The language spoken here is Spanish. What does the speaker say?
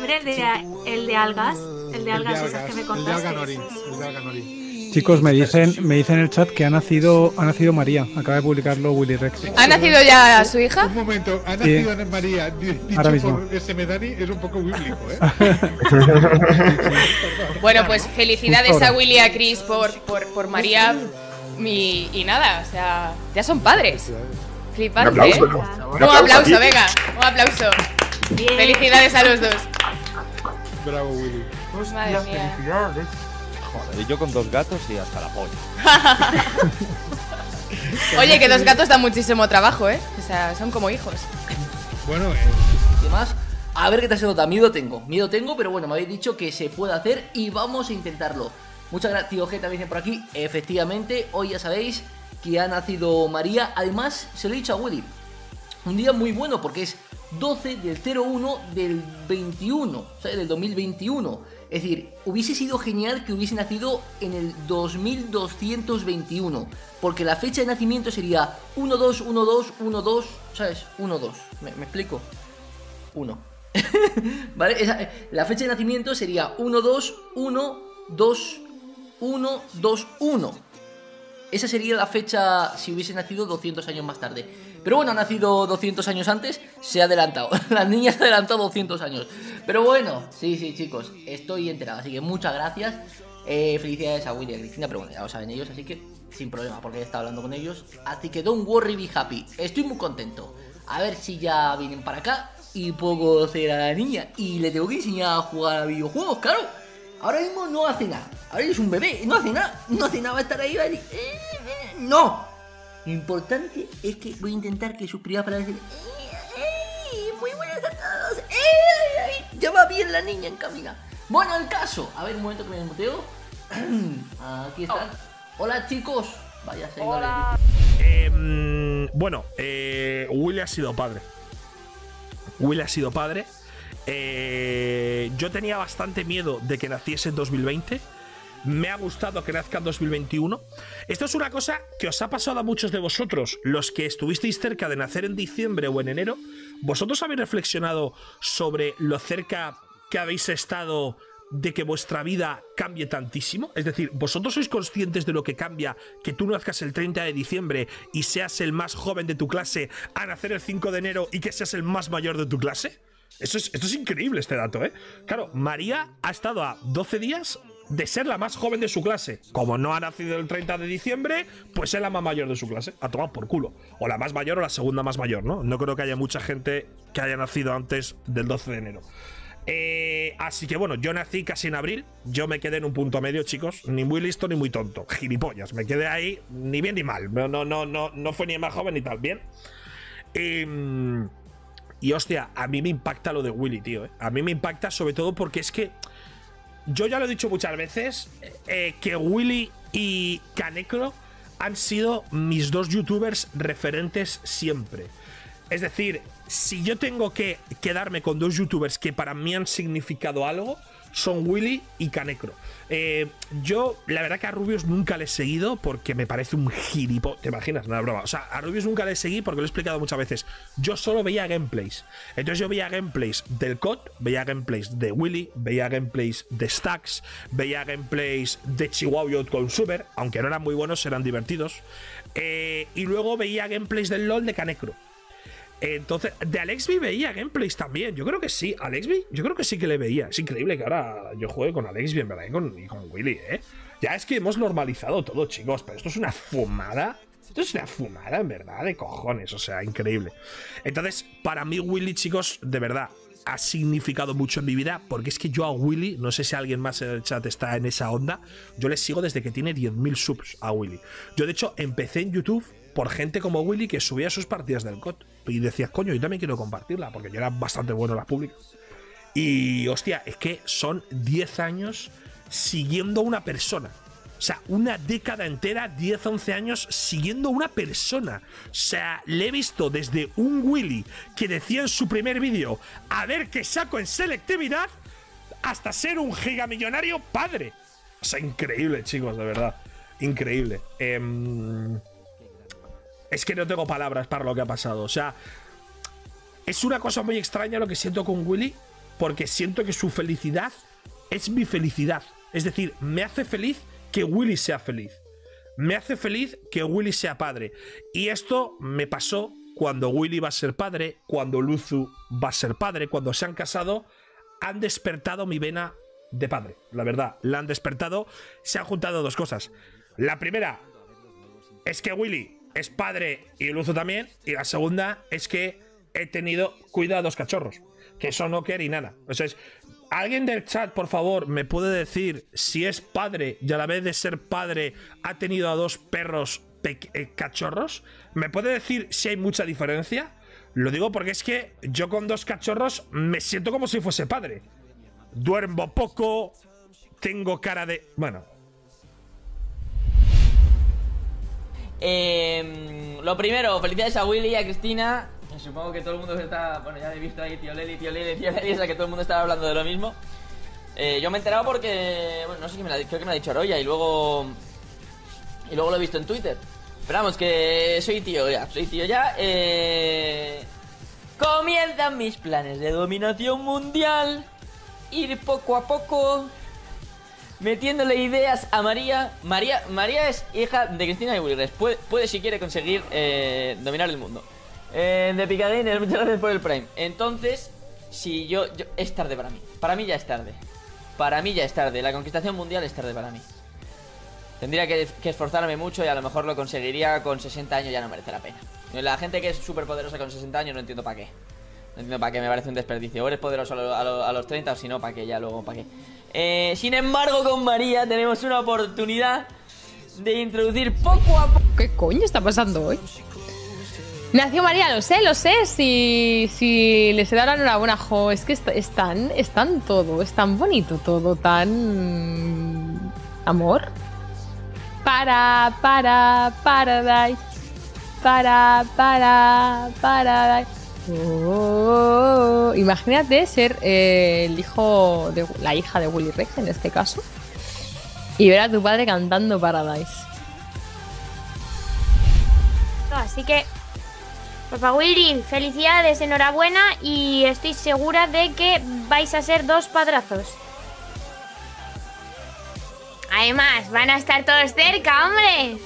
Mira el de, el de algas. El de algas, esas que me El de contaste. Alganori. El de Alganori. Chicos, me dicen, me dicen en el chat que ha nacido, ha nacido María. Acaba de publicarlo Willy Rex. ¿Ha nacido ya su hija? Un momento, ha nacido Ana María. di- Dicho Ahora mismo. por ese Medani es un poco bíblico, ¿eh? Bueno, pues felicidades a. Willy y a Chris por, por, por María. Y, y nada, o sea, ya son padres. Flipante, Un aplauso, ¿eh? ¿no? Un Un aplauso venga, un aplauso. Bien. Felicidades a los dos. Bravo, Willy. Madre mía. felicidades. Joder, y yo con dos gatos y hasta la polla. Oye, que dos gatos dan muchísimo trabajo, ¿eh? O sea, son como hijos. Bueno, eh, y demás. A ver qué tal se nota. Miedo tengo. Miedo tengo, pero bueno, me habéis dicho que se puede hacer y vamos a intentarlo. Muchas gracias, tío G, también por aquí. Efectivamente, hoy ya sabéis que ha nacido María. Además, se lo he dicho a Willy. Un día muy bueno porque es 12 del 01 del 21, o del 2021. Es decir, hubiese sido genial que hubiese nacido en el 2221, porque la fecha de nacimiento sería 121212, ¿sabes? 12. ¿Me, me explico? 1. ¿Vale? La fecha de nacimiento sería 12122121. Esa sería la fecha si hubiese nacido 200 años más tarde. Pero bueno, ha nacido 200 años antes, se ha adelantado. La niña se ha adelantado 200 años. Pero bueno, sí, sí, chicos, estoy enterado. Así que muchas gracias. Eh, felicidades a Willy y a Cristina, pero bueno, ya lo saben ellos, así que sin problema, porque he estado hablando con ellos. Así que don't worry, be happy. Estoy muy contento. A ver si ya vienen para acá y puedo conocer a la niña. Y le tengo que enseñar a jugar a videojuegos, claro. Ahora mismo no hace nada. Ahora es un bebé, no hace nada. No hace nada, va a estar ahí, va a decir, "Eh, eh". No. Lo importante es que voy a intentar que sus palabras sean, "Eh, eh, muy buenas a todos. Eh, ay, ay". Ya va bien la niña en camina. Bueno, el caso. A ver, un momento que me desmuteo. Aquí están. Hola, chicos. Vaya, Hola. Eh, mm, bueno, eh, Willy ha sido padre. Willy ha sido padre. Eh, yo tenía bastante miedo de que naciese en 2020. Me ha gustado que nazca en 2021. Esto es una cosa que os ha pasado a muchos de vosotros, los que estuvisteis cerca de nacer en diciembre o en enero. ¿Vosotros habéis reflexionado sobre lo cerca que habéis estado de que vuestra vida cambie tantísimo? Es decir, ¿vosotros sois conscientes de lo que cambia que tú nazcas el 30 de diciembre y seas el más joven de tu clase a nacer el 5 de enero y que seas el más mayor de tu clase? Eso es, esto es increíble este dato, ¿eh? Claro, María ha estado a 12 días de ser la más joven de su clase. Como no ha nacido el 30 de diciembre, pues es la más mayor de su clase. A tomar por culo. O la más mayor o la segunda más mayor, ¿no? No creo que haya mucha gente que haya nacido antes del 12 de enero. Eh, así que bueno, yo nací casi en abril. Yo me quedé en un punto medio, chicos. Ni muy listo ni muy tonto. Gilipollas. Me quedé ahí ni bien ni mal. No, no, no, no, no fue ni más joven ni tal. Bien. Em, y hostia, a mí me impacta lo de Willy, tío. ¿eh? A mí me impacta sobre todo porque es que. Yo ya lo he dicho muchas veces. eh, que Willy y Canecro han sido mis dos youtubers referentes siempre. Es decir, si yo tengo que quedarme con dos youtubers que para mí han significado algo, son Willy y Canecro. Eh, yo, la verdad que a Rubius nunca le he seguido porque me parece un gilipo. ¿Te imaginas? No, broma. O sea, a Rubius nunca le seguí porque lo he explicado muchas veces. Yo solo veía gameplays. Entonces yo veía gameplays del COD, veía gameplays de Willy, veía gameplays de Stacks, veía gameplays de Chihuahua con Super, aunque no eran muy buenos, eran divertidos. Eh, y luego veía gameplays del LOL de Canecro. Entonces, de Alexby veía gameplays también. Yo creo que sí. Alexby, yo creo que sí que le veía. Es increíble que ahora yo juegue con Alexby, en verdad, y con, y con Willy, ¿eh? Ya es que hemos normalizado todo, chicos, pero esto es una fumada. Esto es una fumada, en verdad, de cojones. O sea, increíble. Entonces, para mí, Willy, chicos, de verdad, ha significado mucho en mi vida, porque es que yo a Willy, no sé si alguien más en el chat está en esa onda, yo le sigo desde que tiene 10.000 subs a Willy. Yo, de hecho, empecé en YouTube por gente como Willy que subía sus partidas del COD y decías, coño, yo también quiero compartirla, porque yo era bastante bueno en las públicas. Y, hostia, es que son 10 años siguiendo a una persona. O sea, una década entera, 10, 11 años siguiendo una persona. O sea, le he visto desde un Willy que decía en su primer vídeo, a ver qué saco en selectividad, hasta ser un gigamillonario padre. O sea, increíble, chicos, de verdad. Increíble. Em, es que no tengo palabras para lo que ha pasado. O sea, es una cosa muy extraña lo que siento con Willy, porque siento que su felicidad es mi felicidad. Es decir, me hace feliz que Willy sea feliz. Me hace feliz que Willy sea padre. Y esto me pasó cuando Willy va a ser padre, cuando Luzu va a ser padre, cuando se han casado, han despertado mi vena de padre. La verdad, la han despertado. Se han juntado dos cosas. La primera es que Willy es padre y Luzu también. Y la segunda es que he tenido cuidado a dos cachorros, que son Oker y Nana. Entonces, ¿alguien del chat, por favor, me puede decir si es padre y a la vez de ser padre ha tenido a dos perros eh, cachorros? ¿Me puede decir si hay mucha diferencia? Lo digo porque es que yo con dos cachorros me siento como si fuese padre. Duermo poco, tengo cara de... Bueno, Eh, lo primero, felicidades a Willy y a Cristina. Supongo que todo el mundo está. Bueno, ya he visto ahí tío Leli, tío Leli, tío Leli, o sea que todo el mundo estaba hablando de lo mismo. Eh, yo me he enterado porque. Bueno, no sé qué me lo ha, creo que me ha dicho Aroya y luego. Y luego lo he visto en Twitter. Pero vamos, que soy tío ya, soy tío ya. Eh, comienzan mis planes de dominación mundial. Ir poco a poco metiéndole ideas a María. María, María es hija de Cristina Willis. Puede, puede si quiere conseguir eh, dominar el mundo. Eh, de Picadines, muchas gracias por el Prime. Entonces, si yo. Es tarde para mí. Para mí ya es tarde. Para mí ya es tarde. La conquistación mundial es tarde para mí. Tendría que, esforzarme mucho y a lo mejor lo conseguiría con 60 años, ya no merece la pena. La gente que es súper poderosa con 60 años no entiendo para qué. No entiendo para qué, me parece un desperdicio. O eres poderoso a los 30 o si no, para qué, ya luego, para qué. Eh, sin embargo, con María tenemos una oportunidad de introducir poco a poco. ¿Qué coño está pasando hoy? Nació María, lo sé, lo sé. Si, si les he dado la enhorabuena, jo, es que est- es tan, es tan todo, es tan bonito todo, tan. Amor. Para, para, paradise. Para, para, paradise. Oh, imagínate ser eh, el hijo de la hija de Willy Rex en este caso y ver a tu padre cantando Paradise. Así que, papá Willy, felicidades, enhorabuena y estoy segura de que vais a ser dos padrazos. Además, van a estar todos cerca, hombre.